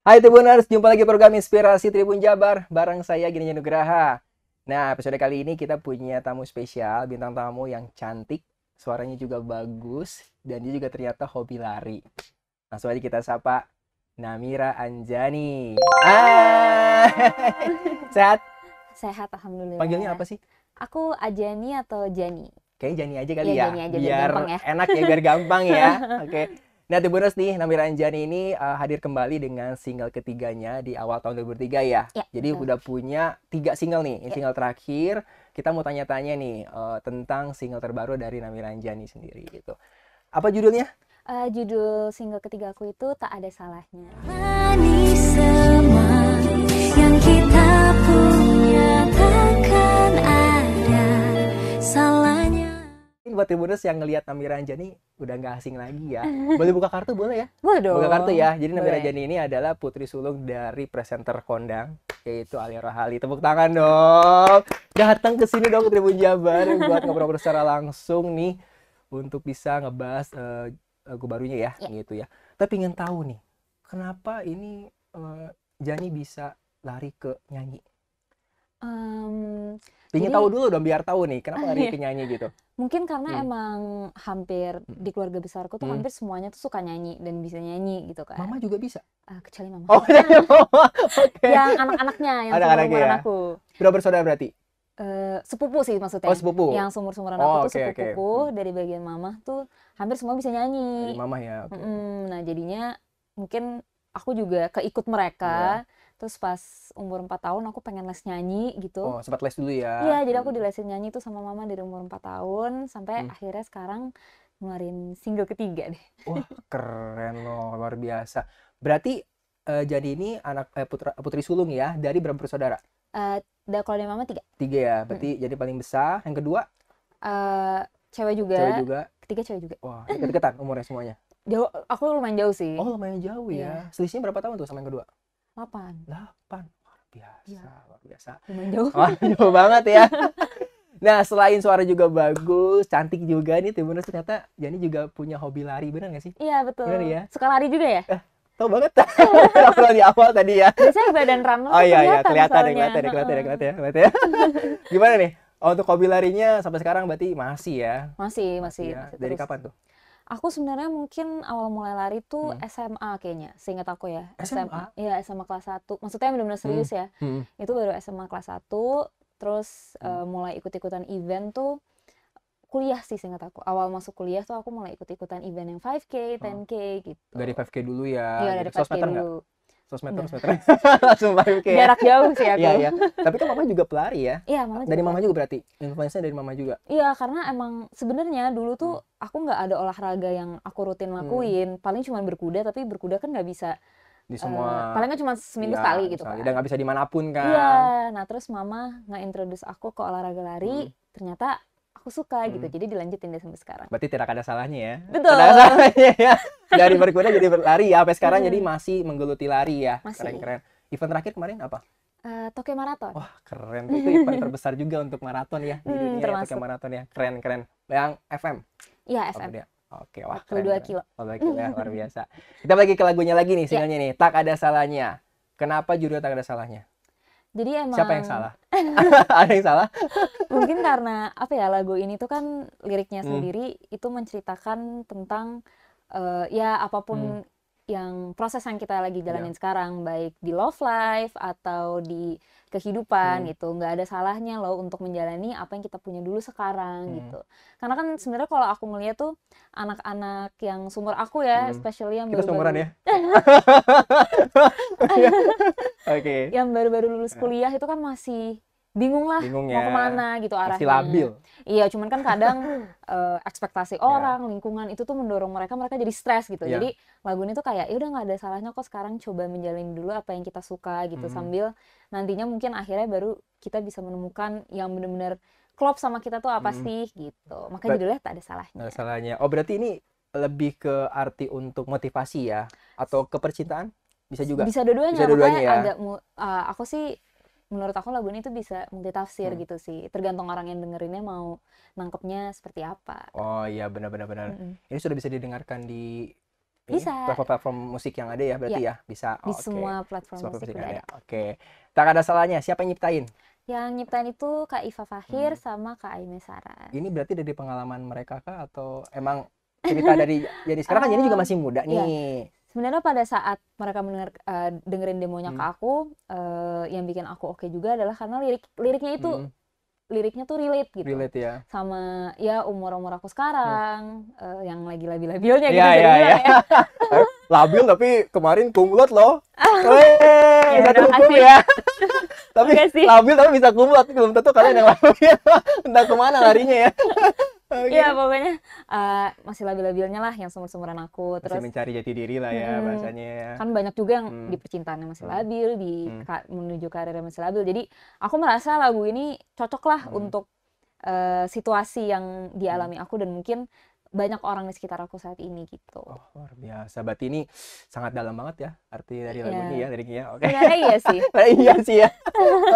Hai Tribuners, jumpa lagi program Inspirasi Tribun Jabar bareng saya Gini Nugraha. Nah, episode kali ini kita punya tamu spesial, bintang tamu yang cantik, suaranya juga bagus, dan dia juga ternyata hobi lari. Langsung aja kita sapa Namira Anjani. Ah, sehat? Sehat, alhamdulillah. Panggilnya apa sih? Aku Ajani atau Jani? Kayaknya Jani aja kali Iya, ya, Jani aja, biar biar gampang ya. enak ya, biar gampang ya. Oke. Nah, Tribuners nih, Namira Anjani ini uh, hadir kembali dengan single ketiganya di awal tahun 2003 ya. Ya, Jadi betul. udah punya tiga single nih. Ini Ya. single terakhir. Kita mau tanya-tanya nih uh, tentang single terbaru dari Namira Anjani sendiri gitu. Apa judulnya? Eh, judul single ketiga aku itu tak ada salahnya. Jalani Ini buat Tribuners yang ngelihat Namira Anjani udah nggak asing lagi ya. Boleh buka kartu boleh ya? Boleh dong. Buka kartu ya. Jadi Namira Boleh. Anjani ini adalah putri sulung dari presenter kondang yaitu Alia Rohali. Tepuk tangan dong. Datang ke sini dong Tribun Jabar buat ngobrol secara langsung nih untuk bisa ngebahas eh, lagu barunya ya, Ya. gitu ya. Tapi ingin tahu nih, kenapa ini eh, Jani bisa lari ke nyanyi? Em, Ingin Jadi- tahu dulu dong biar tahu nih kenapa lari Iya. ke nyanyi gitu. mungkin karena Hmm. emang hampir Hmm. di keluarga besarku tuh Hmm. hampir semuanya tuh suka nyanyi dan bisa nyanyi gitu kan. Mama juga bisa. Eh, kecuali mama. Oh, Mama. Oke. Yang anak-anaknya yang Anak-anaknya seumuran ya. aku. Berapa bersaudara berarti? Eh, sepupu sih maksudnya. Oh, sepupu. Yang seumur-seumuran Oh, aku tuh oke. sepupuku Hmm. dari bagian mama tuh hampir semua bisa nyanyi. Dari mama ya. oke. Mm-mm. Nah jadinya mungkin aku juga keikut mereka. Terus pas umur 4 tahun aku pengen les nyanyi gitu. Oh, sempat les dulu ya. Iya, jadi aku Hmm. dilesin nyanyi tuh sama mama dari umur 4 tahun sampai Hmm. akhirnya sekarang ngeluarin single ketiga deh. Wah, keren loh, luar biasa. Berarti eh, jadi ini anak eh, putra, putri sulung ya dari berapa bersaudara? Eh, dan kalau dari mama tiga, Tiga ya. Berarti jadi paling besar. Yang kedua, Eh, cewek juga, cewek juga. ketiga cewek juga. Wah, deket-deketan umurnya semuanya. Jauh, aku lumayan jauh sih. Oh, lumayan jauh ya. Iya. Selisihnya berapa tahun tuh sama yang kedua? 8. Delapan. Luar biasa, Iya. luar biasa. Lumayan jauh. Wah, jauh banget ya. Nah, selain suara juga bagus, cantik juga nih, Tribuners ternyata Jani juga punya hobi lari, bener nggak sih? Iya, betul. Bener ya? Suka lari juga ya? Tahu banget. Kalau di awal tadi ya. Biasanya badan runner Oh iya iya kelihatan ya kelihatan ya kelihatan ya kelihatan ya kelihatan ya. Gimana nih? Oh, untuk hobi larinya sampai sekarang berarti masih ya? Masih, masih, ya. masih Dari terus. kapan tuh? Aku sebenarnya mungkin awal mulai lari tuh Hmm. SMA kayaknya, seingat aku ya. SMA? Iya, SMA kelas 1. Maksudnya benar-benar serius ya. Hmm. Itu baru SMA kelas 1, terus Hmm. eh, mulai ikut-ikutan event tuh kuliah sih seingat aku. Awal masuk kuliah tuh aku mulai ikut-ikutan event yang 5K, 10K gitu. Dari 5K dulu ya. Iya, gitu. dari 100 5K meter nggak? Dulu. 100 meter, 100 Nggak. meter. Langsung 5K ya. Jarak jauh sih aku. Iya, iya. Tapi kan mama juga pelari ya? Iya, mama Dari juga. mama juga berarti? Influence dari mama juga? Iya, karena emang sebenarnya dulu tuh Hmm. aku nggak ada olahraga yang aku rutin lakuin. Paling cuma berkuda, tapi berkuda kan nggak bisa Di eh, semua... paling kan cuma seminggu Iya, sekali gitu sekali. kan. Dan nggak bisa di mana pun kan? Iya, nah terus mama nge-introduce aku ke olahraga lari, Hmm. ternyata aku suka gitu. Hmm. Jadi dilanjutin deh sampai sekarang. Berarti tidak ada salahnya ya? Betul. Tidak ada salahnya ya. Dari berkuda jadi berlari ya. Sampai sekarang Hmm. jadi masih menggeluti lari ya. Masih. Keren-keren. Event terakhir kemarin apa? Eh, Tokyo Marathon. Wah keren, itu event terbesar juga untuk maraton ya di Hmm, dunia ya, termasuk. Tokyo Marathon ya, keren keren. Yang FM, Iya, oh, FM. dia. Oke, wah 42 keren. keren. kilo. 42 kilo ya, luar biasa. Kita lagi ke lagunya lagi nih, Ya. singlenya nih, tak ada salahnya. Kenapa judulnya tak ada salahnya? Jadi emang Siapa yang salah? ada yang salah? mungkin karena apa ya lagu ini tuh kan liriknya Hmm. sendiri itu menceritakan tentang eh, ya Hmm. apa pun yang proses yang kita lagi jalanin sekarang baik di love life atau di kehidupan Hmm. gitu nggak ada salahnya loh untuk menjalani apa yang kita punya dulu sekarang Hmm. gitu karena kan sebenarnya kalau aku ngeliat tuh anak-anak yang sumur aku ya Hmm. especially yang Kita baru-baru seumuran ya? Oke, yang baru-baru lulus kuliah itu kan masih bingung lah bingung mau ya. ke mana gitu Masih arahnya labil. Iya, cuman kan kadang eh, ekspektasi orang, lingkungan itu tuh mendorong mereka, mereka jadi stres gitu. Iya. Jadi lagu ini tuh kayak ya udah nggak ada salahnya kok sekarang coba menjalin dulu apa yang kita suka gitu Hmm. sambil nantinya mungkin akhirnya baru kita bisa menemukan yang benar-benar klop sama kita tuh apa Hmm. sih gitu. Makanya judulnya tak ada salahnya. Nggak ada salahnya. Oh berarti ini lebih ke arti untuk motivasi ya? Atau ke percintaan? Bisa juga? Bisa dua-duanya, Bisa dua-duanya makanya ya? agak ah, aku sih menurut aku lagu ini tuh bisa multitafsir Hmm. gitu sih. Tergantung orang yang dengerinnya mau nangkepnya seperti apa. Oh iya benar-benar benar. Mm-mm. Ini sudah bisa didengarkan di Bisa. platform-platform musik yang ada ya berarti ya bisa di Oh, oke. semua platform Semua musik musik yang ada. ada oke tak ada salahnya siapa yang nyiptain Yang nyiptain itu Kak Iva Fahir Hmm. sama Kak Aime Sarah. ini berarti dari pengalaman mereka kah atau emang cerita dari jadi sekarang kan jadi juga Um, masih muda iya. Sebenarnya pada saat mereka mendengar eh, dengerin demonya Hmm. ke aku, eh, yang bikin aku oke juga adalah karena lirik liriknya itu Hmm, liriknya tuh relate gitu. Relate ya. Sama ya umur umur aku sekarang eh, yang lagi labil-labilnya gitu Iya, bisa iya, dibilang iya. ya. labil tapi kemarin kumlot loh. Weh, Ya, satu hukum ya. Tapi labil tapi bisa kumlot belum tentu kalian yang labil. Entah ke mana larinya ya Oke. Iya pokoknya eh, masih labil-labilnya lah yang sumur-sumuran aku masih terus mencari jati diri lah ya Mm-mm. bahasanya ya. kan banyak juga yang Hmm. di percintaannya masih Hmm. labil di Hmm. ka- menuju karirnya masih labil jadi aku merasa lagu ini cocok lah Hmm. untuk eh, situasi yang dialami aku dan mungkin banyak orang di sekitar aku saat ini gitu Oh, luar biasa. Berarti ini sangat dalam banget ya arti dari lagu Iya. ini ya, liriknya. Oke. sebenarnya iya sih Nah, iya sih ya.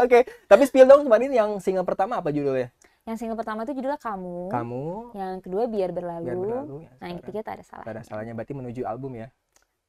Oke. Tapi spill dong kemarin yang single pertama apa judulnya? Yang single pertama itu judulnya kamu Kamu yang kedua biar berlalu, biar berlalu. Ya, nah yang ketiga tak ada salah Tak ada salahnya berarti menuju album ya.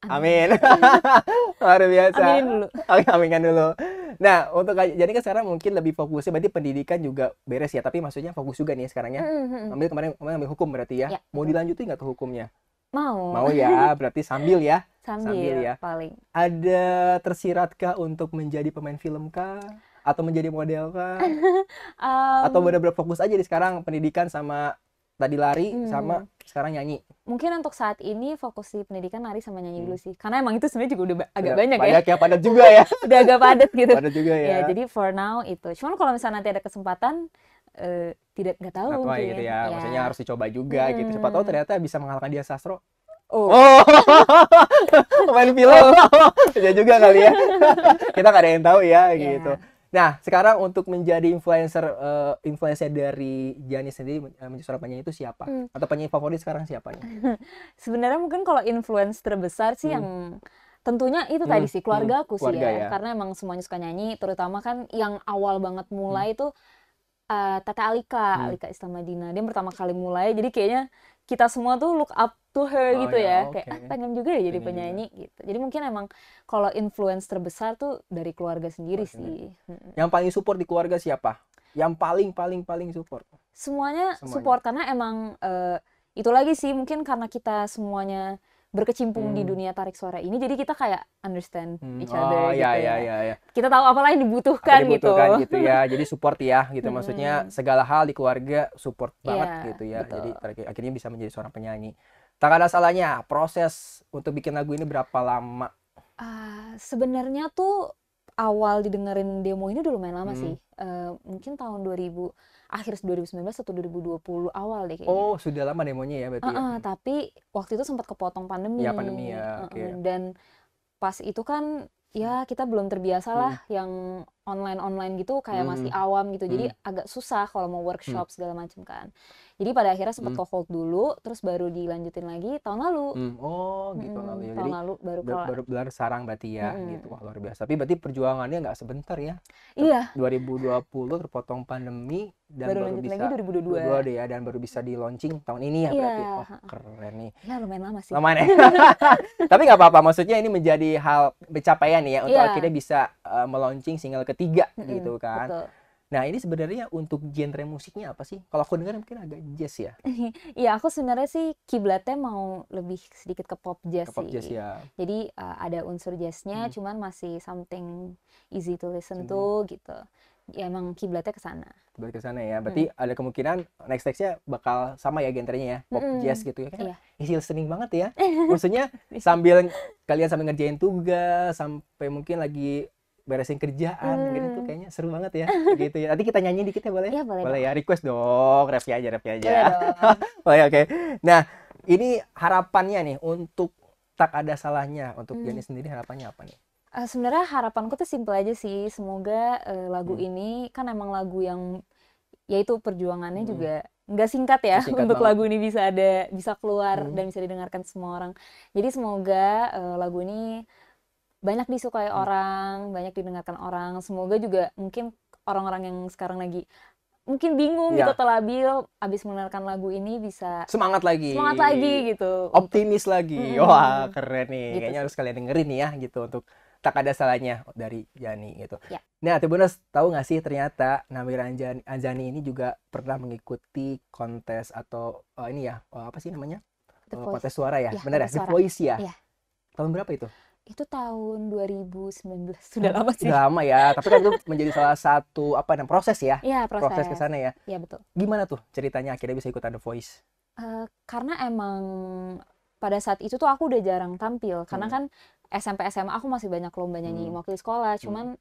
Amin. Amin. Luar biasa. aminin dulu Oke, aminkan dulu. Nah, untuk jadi kan sekarang mungkin lebih fokusnya berarti pendidikan juga beres ya, tapi maksudnya fokus juga nih sekarang ya. Mm, mm, mm. Ambil kemarin kemarin ambil hukum berarti ya. Ya, Mau dilanjutin nggak tuh hukumnya? mau Mau ya, berarti sambil ya. sambil, sambil ya. paling Ada tersiratkah untuk menjadi pemain film kah? Atau menjadi model kah? Em, Atau benar-benar fokus aja di sekarang pendidikan sama tadi lari Hmm. sama sekarang nyanyi? mungkin untuk saat ini fokus di pendidikan lari sama nyanyi dulu sih karena emang itu sebenarnya juga udah agak Udah banyak ya Hmm. Banyak ya, padat juga ya. udah agak padat gitu Padat juga ya. ya jadi for now itu cuman kalau misalnya nanti ada kesempatan eh, tidak nggak tahu tahu mungkin gitu ya. Maksudnya harus dicoba juga gitu. Siapa tahu Hmm. ternyata bisa mengalahkan dia Sastro. oh, Oh, main film. Bisa juga kali ya. Kita nggak ada yang tahu ya ya. gitu. Nah, sekarang untuk menjadi influencer eh, influencer dari Jani sendiri menjadi seorang penyanyi itu siapa? Hmm. Atau penyanyi favorit sekarang siapa nih? sebenarnya mungkin kalau influence terbesar sih Hmm. yang tentunya itu Hmm, tadi sih keluarga hmm, aku sih keluarga ya. ya. karena emang semuanya suka nyanyi terutama kan yang awal banget mulai Hmm. itu eh, Tete Alika Hmm. Alika Islamadina dia pertama kali mulai jadi kayaknya kita semua tuh look up to her Oh, gitu ya, ya kayak oke. ah, pengen juga ya jadi Pengen juga. penyanyi gitu jadi mungkin emang kalau influence terbesar tuh dari keluarga sendiri Keluarga sih. Yang paling support di keluarga siapa? Yang paling paling paling support. semuanya, Semuanya. support karena emang eh, itu lagi sih mungkin karena kita semuanya berkecimpung di Hmm. dunia tarik suara ini jadi kita kayak understand Hmm, each other oh gitu iya ya. iya iya iya. kita tahu apa yang Apa dibutuhkan, dibutuhkan gitu gitu ya. Jadi support ya gitu. Maksudnya Mm-mm. segala hal di keluarga support banget Iya, gitu ya. betul. Jadi akhirnya bisa menjadi seorang penyanyi. Tak ada salahnya. Proses untuk bikin lagu ini berapa lama? Ah, sebenarnya tuh awal didengerin demo ini udah lumayan lama Hmm. sih Eh, mungkin tahun 2000 akhir 2019 atau 2020 awal deh kayaknya Oh, sudah lama demonya ya berarti ya. Heeh, tapi waktu itu sempat kepotong pandemi. Iya, pandemi ya, oke. Heeh, Dan pas itu kan ya kita belum terbiasa lah yang online-online gitu kayak Hmm. masih awam gitu. Jadi agak susah kalau mau workshop segala macam kan. Jadi pada akhirnya sempat Hmm. hold dulu, terus baru dilanjutin lagi tahun lalu. Hmm, Oh, gitu Mm-mm, lalu ya. tahun Jadi lalu baru ber- baru belar sarang berarti ya Mm-mm. gitu. Wah, luar biasa. Tapi berarti perjuangannya nggak sebentar ya. Iya, 2020 terpotong pandemi dan baru baru, bisa lagi 2022. 22 deh ya dan baru bisa di launching tahun ini ya Iya, berarti. Wah, keren nih. Ya lumayan lama sih. Lumayan ya. Tapi nggak apa-apa, maksudnya ini menjadi hal pencapaian ya untuk Iya. akhirnya bisa uh, melaunching single ketiga Mm-mm, gitu kan. Betul. Nah, ini sebenarnya untuk genre musiknya apa sih? Kalau aku dengar mungkin agak jazz ya, Iya, aku sebenarnya sih kiblatnya mau lebih sedikit ke pop jazz ke pop sih. jazz ya. Jadi uh, ada unsur jazznya, Hmm. cuman masih something easy to listen Hmm. to gitu. Ya emang kiblatnya ke sana. Balik ke sana ya. Berarti ada kemungkinan next nextnya bakal sama ya genrenya ya, pop Mm-mm. jazz gitu ya. Kan Iya. easy listening banget ya. Maksudnya sambil kalian sambil ngerjain tugas, sampai mungkin lagi beresin kerjaan gitu tuh Hmm. kayaknya seru banget ya gitu ya. Nanti kita nyanyi dikit ya boleh? Iya boleh. Boleh dong. ya, request dong, rapnya aja, rapnya aja. Boleh oke. Nah, ini harapannya nih untuk tak ada salahnya untuk Hmm. Jani sendiri harapannya apa nih? Eh, sebenarnya harapanku tuh simple aja sih. Semoga eh, lagu Hmm. ini kan emang lagu yang yaitu perjuangannya Hmm. juga nggak singkat ya singkat untuk banget. lagu ini bisa ada bisa keluar Hmm. dan bisa didengarkan semua orang. Jadi semoga eh, lagu ini banyak disukai Hmm. orang, banyak didengarkan orang. Semoga juga mungkin orang-orang yang sekarang lagi mungkin bingung Iya. gitu atau labil abis mendengarkan lagu ini bisa Semangat lagi. semangat lagi gitu Optimis lagi. Mm-mm. Wah, keren nih. Gitu Kayaknya sih. harus kalian dengerin nih ya gitu untuk tak ada salahnya dari Yani gitu. Ya. Nah, Tribuners tahu nggak sih ternyata Namira Anjani, Anjani ini juga pernah mengikuti kontes atau eh, ini ya eh, apa sih namanya The Eh, kontes suara ya, Ya, benar ya, The. Voice ya. Iya. Tahun berapa itu? Itu tahun 2019 sudah lama sih Udah lama ya, tapi kan itu menjadi salah satu apa namanya proses ya, Iya proses, proses ke sana ya. Iya betul Gimana tuh ceritanya akhirnya bisa ikutan The Voice? Eh, karena emang pada saat itu tuh aku udah jarang tampil karena Hmm. kan SMP SMA aku masih banyak lomba nyanyi Hmm. waktu di sekolah cuman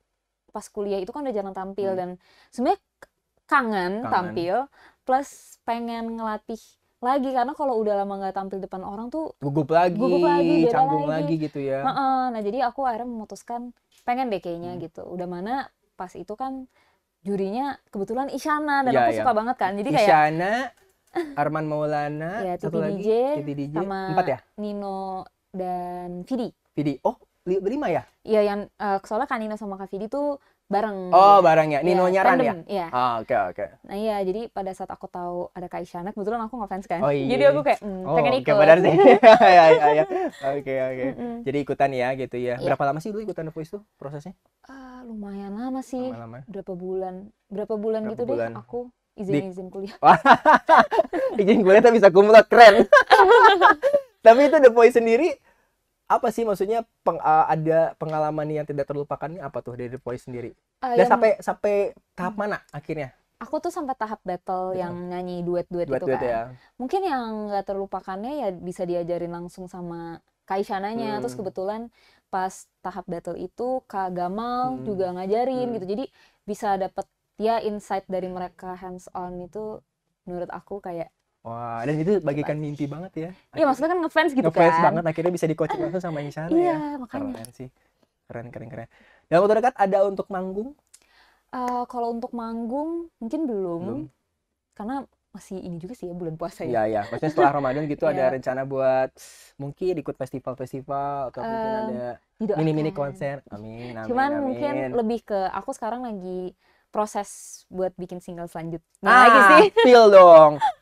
pas kuliah itu kan udah jarang tampil Hmm. dan sebenarnya kangen, Kangen. tampil plus pengen ngelatih lagi karena kalau udah lama nggak tampil depan orang tuh Gugup lagi, Gugup lagi, canggung lagi. lagi gitu ya. Heeh, nah jadi aku akhirnya memutuskan pengen deh kayaknya Hmm. gitu udah mana pas itu kan jurinya kebetulan Isyana dan Iya, aku iya. suka banget kan jadi kayak Isyana, Arman Maulana, Ya, satu Titi lagi DJ, Titi DJ, sama empat ya? Nino dan Vidi Vidi. Oh, li- berlima ya? Iya yang eh, soalnya Kanino sama Kak Vidi tuh bareng. Oh, Iya. barangnya. Iya, Nino Nyaran ya? Iya. Ah, oke oke. Nah iya jadi pada saat aku tahu ada Kak Isyana, kebetulan aku ngefans kan. Oh, iya. Jadi aku kayak hmm, Oh, pengen oke ikut. benar sih. ya, ya, ya. Oke, oke. Jadi ikutan ya gitu ya. Berapa lama sih dulu ikutan The Voice tuh prosesnya? Ah, lumayan lama sih. Lama-lama. Berapa bulan? Berapa bulan Berapa gitu bulan? deh aku izin-izin kuliah. Izin gue tuh bisa kumlot keren. Tapi itu The Voice sendiri apa sih maksudnya peng- uh, ada pengalaman yang tidak terlupakan nih apa tuh dari Voice sendiri? Ah, Dan yang- sampai sampai tahap mana akhirnya? aku tuh sampai tahap battle yang nyanyi duet-duet itu kan. ya. Mungkin yang nggak terlupakannya ya bisa diajarin langsung sama Kak Isyananya. Terus Hmm. kebetulan pas tahap battle itu Kak Gamal Hmm. juga ngajarin Hmm. gitu. Jadi bisa dapet ya insight dari mereka hands on itu menurut aku kayak Wah, dan itu bagikan mimpi banget ya. Iya maksudnya kan ngefans gitu Ngefans kan. banget akhirnya bisa di coaching langsung sama Isyana Iya ya. makanya. Keren sih. Keren keren keren. Dalam waktu dekat ada untuk manggung? Eh, kalau untuk manggung mungkin belum, Belum. karena masih ini juga sih ya bulan puasa ya. Iya ya. Maksudnya setelah Ramadan gitu ada Iya. rencana buat mungkin ikut festival-festival atau mungkin Em, ada Didoakan. mini-mini konser. Amin amin. Cuman amin. mungkin lebih ke aku sekarang lagi proses buat bikin single selanjutnya ah, lagi sih. feel dong.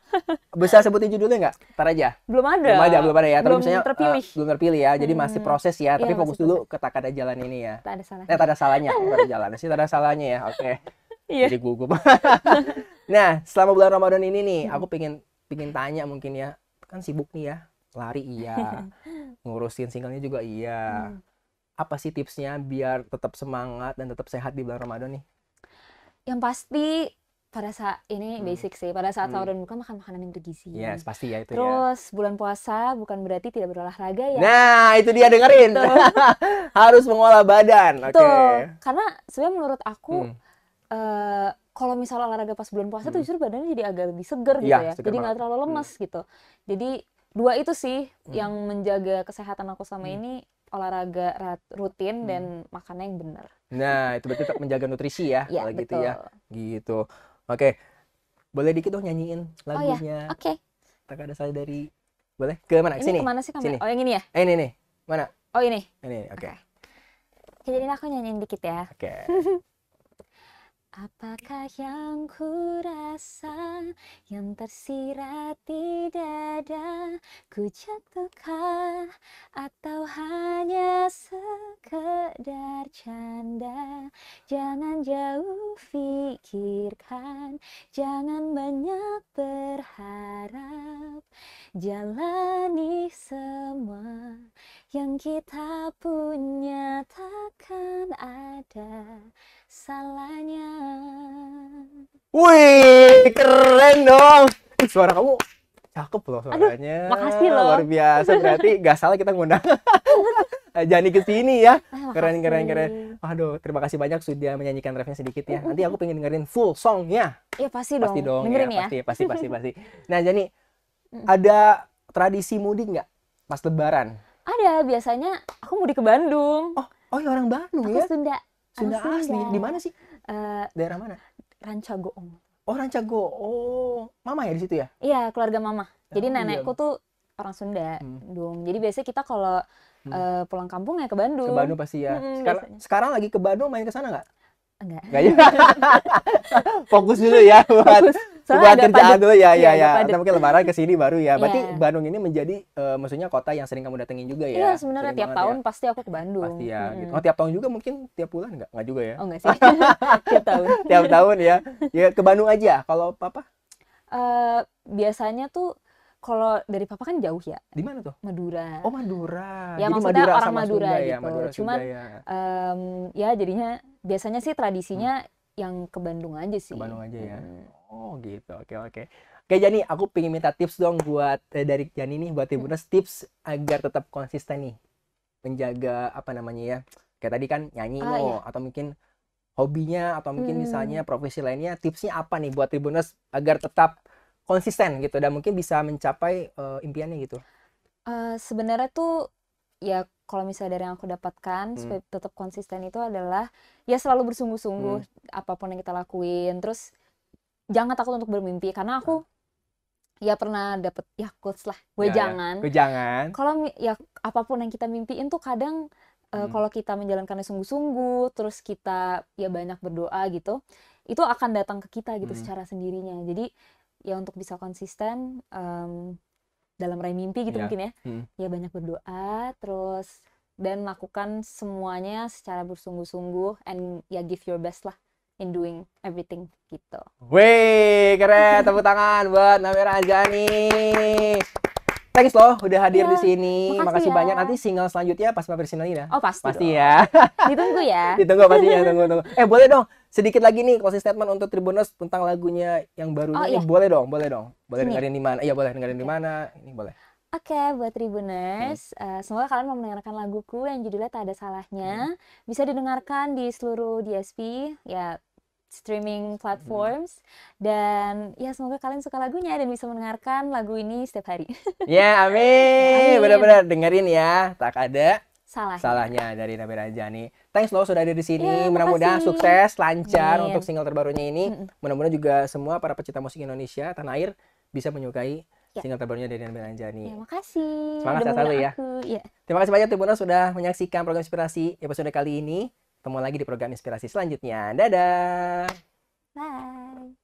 Bisa sebutin judulnya nggak? Ntar aja. Belum ada. Belum ada, belum ada ya. Tapi Belum misalnya, terpilih. belum terpilih ya. Jadi masih Hmm. proses ya. Tapi Iya, fokus dulu ke tak ada jalan ini ya. Tak ada salah. Eh, tak ada salahnya. Tak ada jalan. Sih tak ada salahnya ya. Oke. Iya. Jadi gugup. nah, selama bulan Ramadan ini nih, Hmm. aku pengen pengen tanya mungkin ya. Kan sibuk nih ya. Lari iya. Ngurusin singlenya juga iya. Hmm. Apa sih tipsnya biar tetap semangat dan tetap sehat di bulan Ramadan nih? Yang pasti pada saat ini Hmm. basic sih. Pada saat Hmm. sahur dan buka makan makanan yang bergizi. Yes, pasti ya itu ya. Terus bulan puasa bukan berarti tidak berolahraga ya. Nah, itu dia dengerin. Gitu. Harus mengolah badan. Oke. Betul. Karena sebenarnya menurut aku Hmm. eh kalau misal olahraga pas bulan puasa tuh Hmm. justru badannya jadi agak lebih seger gitu Iya, ya. seger Jadi nggak terlalu lemes gitu. Jadi dua itu sih Hmm. yang menjaga kesehatan aku sama Hmm. ini olahraga rutin Hmm. dan makannya yang benar. Nah, itu berarti tetap menjaga nutrisi ya, Iya, kalau gitu betul. ya. Gitu. Oke. Boleh dikit dong nyanyiin Oh ya, lagunya. oke. Tak ada salah dari Boleh? Ke mana? Ini Sini. ke mana sih kamera? Sini. Oh yang ini ya? Eh, ini nih. Mana? Oh ini. Ini. Oke. Oke, jadi ini aku nyanyiin dikit ya. Oke. Apakah yang ku rasa yang tersirat di dada ku jatuhkah? Atau hanya sekedar canda? Jangan jauh pikirkan jangan banyak berharap. Jalani semua yang kita punya takkan ada salahnya. Wih, keren dong. Suara kamu cakep loh suaranya. makasih loh. Luar biasa. Berarti gak salah kita ngundang Jani ke sini ya. Ah, Keren, keren, keren. Aduh, terima kasih banyak sudah menyanyikan refnya sedikit ya. Nanti aku pengen dengerin full songnya. Iya pasti dong. Pasti dong Dengerin ya, ya. pasti, pasti, pasti, pasti. Nah, Jani, Mm. ada tradisi mudik nggak pas Lebaran? Ada biasanya aku mudik ke Bandung. Oh, oh ya orang Bandung Aku ya? Sunda. Sunda asli. Sunda. Di mana sih? Eh, Daerah mana? Rancagoong. Oh, Rancago. Oh, mama ya di situ ya? Iya, keluarga mama. Jadi Oh, iya. nenekku tuh orang Sunda, Hmm. Bandung. Jadi biasanya kita kalau Hmm. eh, pulang kampung ya ke Bandung. Ke Bandung pasti ya. Mm-mm, sekarang, biasanya. sekarang lagi ke Bandung main ke sana nggak? enggak. Nggak juga. Fokus dulu ya buat Soalnya agak kerjaan dulu ya, Iya, ya, ya. Atau mungkin lebaran ke sini baru ya. Berarti Iya. Bandung ini menjadi eh, maksudnya kota yang sering kamu datengin juga ya? Iya, sebenarnya tiap banget tahun ya? pasti aku ke Bandung. Pasti ya. Gitu. Mm-mm. Oh, tiap tahun juga mungkin tiap bulan nggak? Nggak juga ya? Oh enggak sih. tiap tahun. Tiap tahun ya. Ya ke Bandung aja. Kalau papa Eh, biasanya tuh kalau dari papa kan jauh ya, di mana tuh? Madura. Oh Madura. Ya, Jadi maksudnya Madura orang Madura Sunda ya, gitu. Madura Cuman, Sunda ya. Em, ya jadinya biasanya sih tradisinya yang ke Bandung aja sih. Ke Bandung aja ya. Mm. Oh gitu. Oke oke. Oke Jani, aku pengen minta tips dong buat eh, dari Jani nih buat Tribuners tips agar tetap konsisten nih menjaga apa namanya ya. Kayak tadi kan nyanyi Ah, no, atau mungkin hobinya atau mungkin Hmm. misalnya profesi lainnya. Tipsnya apa nih buat Tribuners agar tetap konsisten gitu dan mungkin bisa mencapai eh, impiannya gitu. Eh, sebenarnya tuh ya kalau misalnya dari yang aku dapatkan Hmm. supaya tetap konsisten itu adalah ya selalu bersungguh-sungguh Hmm. apa pun yang kita lakuin terus jangan takut untuk bermimpi karena aku ya pernah dapet ya quotes lah Ya, gue ya. jangan Gue jangan. kalau ya apa pun yang kita mimpiin tuh kadang eh, Hmm. kalau kita menjalankannya sungguh-sungguh terus kita ya banyak berdoa gitu itu akan datang ke kita gitu Hmm. secara sendirinya jadi ya untuk bisa konsisten em, dalam meraih mimpi gitu Ya. mungkin ya Hmm. ya banyak berdoa terus dan lakukan semuanya secara bersungguh-sungguh and ya give your best lah in doing everything gitu Wih, keren. Tepuk tangan buat Namira Anjani. Thanks loh udah hadir Iya, di sini. makasih Makasih ya. banyak. Nanti single selanjutnya pas Sinali ya. oh pasti Pasti dong. ya. ditunggu ya Ditunggu pastinya, tunggu tunggu. Eh, boleh dong sedikit lagi nih closing statement untuk Tribuners tentang lagunya yang barunya. Oh, nih. iya. Boleh dong, boleh dong. Boleh Sini ya? dengerin di mana? Iya, boleh dengerin di mana? Ini boleh. Oke, buat Tribuners, eh, semoga kalian mau mendengarkan laguku yang judulnya Tak Ada Salahnya. Bisa didengarkan di seluruh DSP, ya streaming platforms. Dan ya semoga kalian suka lagunya dan bisa mendengarkan lagu ini setiap hari. Ya, amin. Amin. Benar-benar dengerin ya. Tak ada Salah. salahnya dari Nabila Anjani. Thanks loh sudah ada di sini. Iya, Mudah-mudahan sukses, lancar Amin. untuk single terbarunya ini. Mudah-mudahan juga semua para pecinta musik Indonesia tanah air bisa menyukai Ya. single terbarunya dari Nabila Anjani. Ya, makasih. Semangat selalu ya. aku. Ya. Terima kasih banyak Tribuners sudah menyaksikan program inspirasi episode kali ini. Ketemu lagi di program inspirasi selanjutnya. Dadah. Bye.